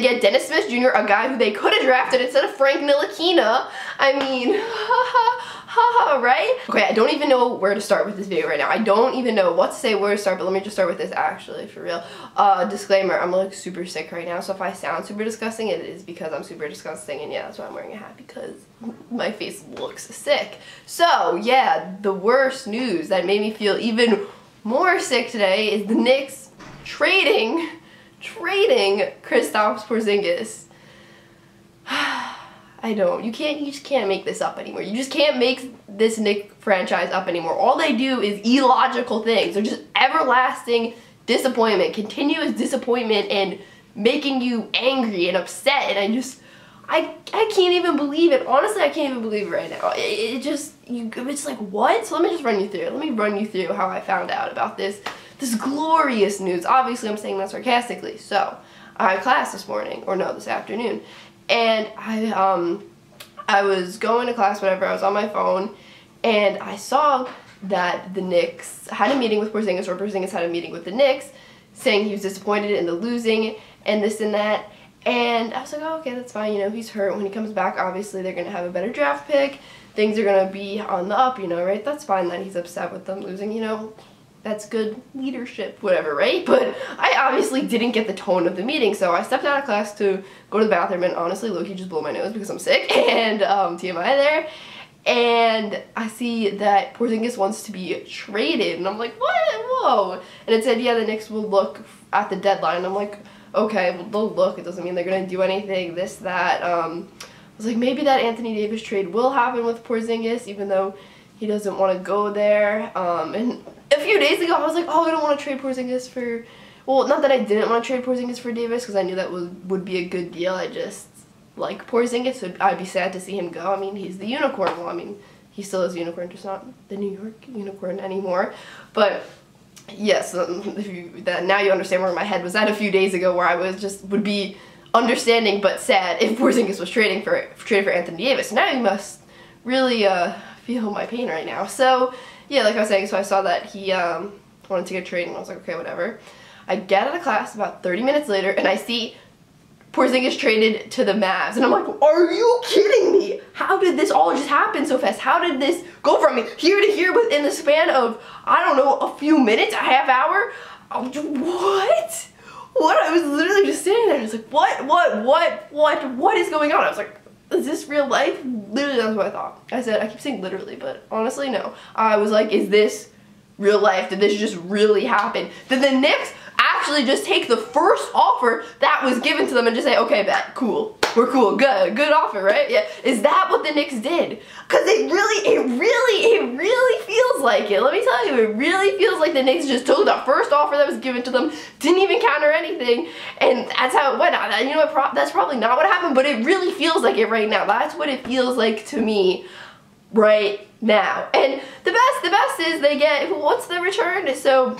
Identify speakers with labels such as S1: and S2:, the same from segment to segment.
S1: they get Dennis Smith Jr., a guy who they could have drafted instead of Frank Ntilikina. I mean, right? Okay, I don't even know where to start with this video right now. I don't even know what to say, where to start, but let me just start with this actually, for real. Uh, disclaimer, I'm like super sick right now, so if I sound super disgusting, it is because I'm super disgusting, and yeah, that's why I'm wearing a hat, because my face looks sick. So, yeah, the worst news that made me feel even more sick today is the Knicks trading, trading Kristaps Porzingis. I don't. You can't. You just can't make this up anymore. You just can't make this Knick franchise up anymore. All they do is illogical things. They're just everlasting disappointment, continuous disappointment, and making you angry and upset. And I just, I, I can't even believe it. Honestly, I can't even believe it right now. It, it just, you, it's like what? So let me just run you through. Let me run you through how I found out about this, this glorious news. Obviously, I'm saying that sarcastically. So I had class this morning, or no, this afternoon, and I um I was going to class, whatever. I was on my phone, and I saw that the Knicks had a meeting with Porzingis, or Porzingis had a meeting with the Knicks, saying he was disappointed in the losing and this and that. And I was like, oh, okay, that's fine. You know, he's hurt. When he comes back, obviously they're gonna have a better draft pick. Things are gonna be on the up. You know, right? That's fine that he's upset with them losing. You know, that's good leadership, whatever, right? But I obviously didn't get the tone of the meeting, so I stepped out of class to go to the bathroom, and honestly, Loki just blew my nose because I'm sick, and um, TMI there. And I see that Porzingis wants to be traded, and I'm like, what? Whoa! And it said, yeah, the Knicks will look at the deadline. I'm like, okay, well, they'll look. It doesn't mean they're gonna do anything. This, that. Um, I was like, maybe that Anthony Davis trade will happen with Porzingis, even though he doesn't want to go there. Um, and a few days ago, I was like, oh, I don't want to trade Porzingis for, well, not that I didn't want to trade Porzingis for Davis, because I knew that would, would be a good deal. I just like Porzingis, so I'd be sad to see him go. I mean, he's the unicorn. Well, I mean, he still is unicorn, just not the New York unicorn anymore. But yes, um, you, that now you understand where my head was at a few days ago, where I was just would be understanding but sad if Porzingis was trading for trading for Anthony Davis. Now you must really uh, feel my pain right now. So yeah, like I was saying, so I saw that he um, wanted to get traded, and I was like, okay, whatever. I get out of class about 30 minutes later, and I see Porzingis traded to the Mavs, and I'm like, are you kidding me? How did this all just happen so fast? How did this go from me here to here within the span of, I don't know, a few minutes, a half hour? What? What? I was literally just sitting there, I was like, what, what, what, what, what is going on? I was like, is this real life? Literally, that's what I thought. I said, I keep saying literally, but honestly, no. I was like, is this real life? Did this just really happen? Did the Knicks actually just take the first offer that was given to them and just say, okay, bet, cool. We're cool, good, good offer, right? Yeah. Is that what the Knicks did? Cause it really, it really, it really feels like it. Let me tell you, it really feels like the Knicks just took the first offer that was given to them, didn't even counter anything, and that's how it went. You know what? That's probably not what happened, but it really feels like it right now. That's what it feels like to me right now. And the best, the best is they get, what's the return? So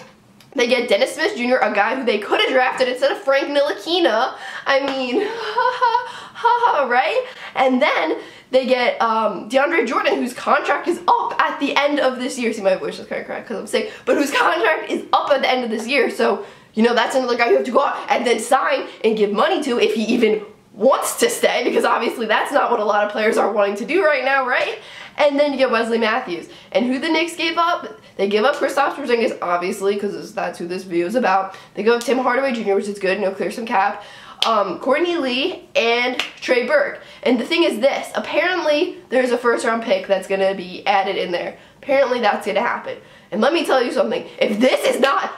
S1: they get Dennis Smith Jr., a guy who they could have drafted instead of Frank Ntilikina. I mean, ha ha, right? And then they get um, DeAndre Jordan, whose contract is up at the end of this year. See, my voice is kind of cracked because I'm sick, but whose contract is up at the end of this year. So, you know, that's another guy you have to go out and then sign and give money to if he even wants to stay, because obviously that's not what a lot of players are wanting to do right now, right? And then you get Wesley Matthews. And who the Knicks gave up? They give up Kristaps Porzingis, obviously, because that's who this video is about. They give up Tim Hardaway Jr., which is good, you know, clear some cap. Um, Courtney Lee and Trey Burke. And the thing is this, apparently there's a first round pick that's going to be added in there. Apparently that's going to happen. And let me tell you something, if this is not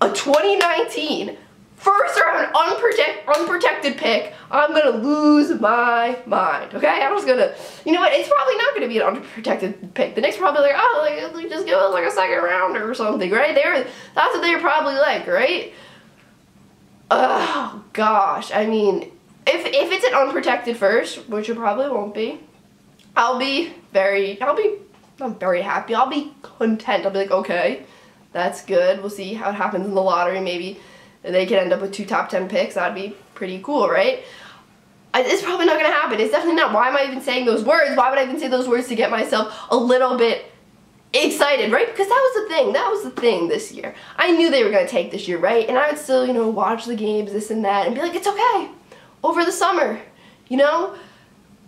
S1: a 2019 first round unprotect, unprotected pick, I'm gonna lose my mind, okay? I'm just gonna, you know what, it's probably not gonna be an unprotected pick. The Knicks probably like, oh, like, just give us like a second rounder or something, right? They're, that's what they're probably like, right? Oh, gosh, I mean, if, if it's an unprotected first, which it probably won't be, I'll be very, I'll be, I'm very happy. I'll be content. I'll be like, okay, that's good. We'll see how it happens in the lottery, maybe they could end up with two top 10 picks, that'd be pretty cool, right? It's probably not going to happen. It's definitely not. Why am I even saying those words? Why would I even say those words to get myself a little bit excited, right? Because that was the thing. That was the thing this year. I knew they were going to take this year, right? And I would still, you know, watch the games, this and that, and be like, it's okay. over the summer. You know,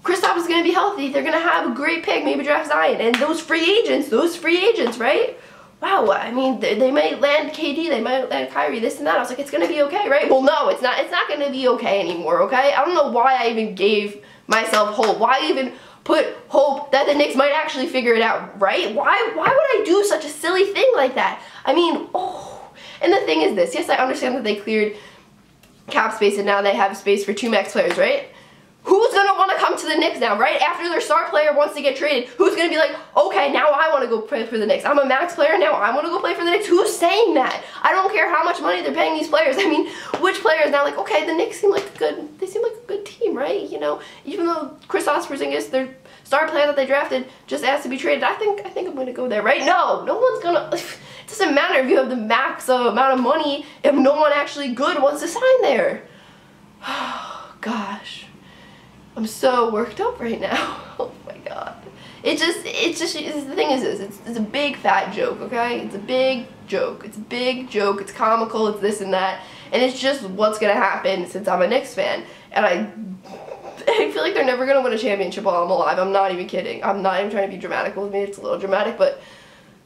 S1: Kristaps is going to be healthy. They're going to have a great pick, maybe draft Zion. And those free agents, those free agents, right? Wow, I mean, they, might land KD, they might land Kyrie, this and that. I was like, it's going to be okay, right? Well, no, it's not. It's not going to be okay anymore, okay? I don't know why I even gave myself hope. Why even put hope that the Knicks might actually figure it out, right? Why, why would I do such a silly thing like that? I mean, oh. And the thing is this. Yes, I understand that they cleared cap space and now they have space for two max players, right? To the Knicks now, right? After their star player wants to get traded, who's going to be like, okay, now I want to go play for the Knicks. I'm a max player, now I want to go play for the Knicks. Who's saying that? I don't care how much money they're paying these players. I mean, which players now like, okay, the Knicks seem like a good, they seem like a good team, right? You know, even though Chris Porzingis, their star player that they drafted, just asked to be traded, I think, I think I'm going to go there, right? No, no one's going to, it doesn't matter if you have the max amount of money if no one actually good wants to sign there. Oh, gosh. I'm so worked up right now. oh my god. It just, it's just, the thing is this, it's, it's a big fat joke, okay? It's a big joke. It's a big joke, it's comical, it's this and that, and it's just what's gonna happen since I'm a Knicks fan. And I, I feel like they're never gonna win a championship while I'm alive. I'm not even kidding. I'm not even trying to be dramatic with me, it's a little dramatic, but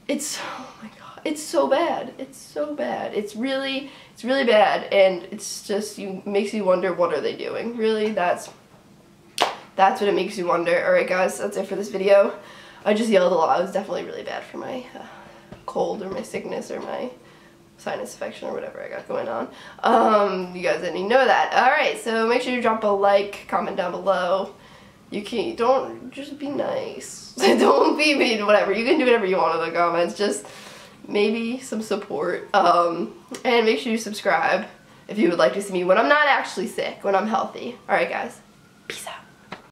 S1: it's, oh my god, it's so bad. It's so bad. It's really, it's really bad, and it's just, you, makes you wonder what are they doing. Really, that's that's what it makes you wonder. Alright guys, that's it for this video. I just yelled a lot. It was definitely really bad for my uh, cold or my sickness or my sinus infection or whatever I got going on. Um, you guys didn't know that. Alright, so make sure you drop a like, comment down below. You can don't just be nice. don't be mean, whatever. You can do whatever you want in the comments. Just maybe some support. Um, and make sure you subscribe if you would like to see me when I'm not actually sick, when I'm healthy. Alright guys.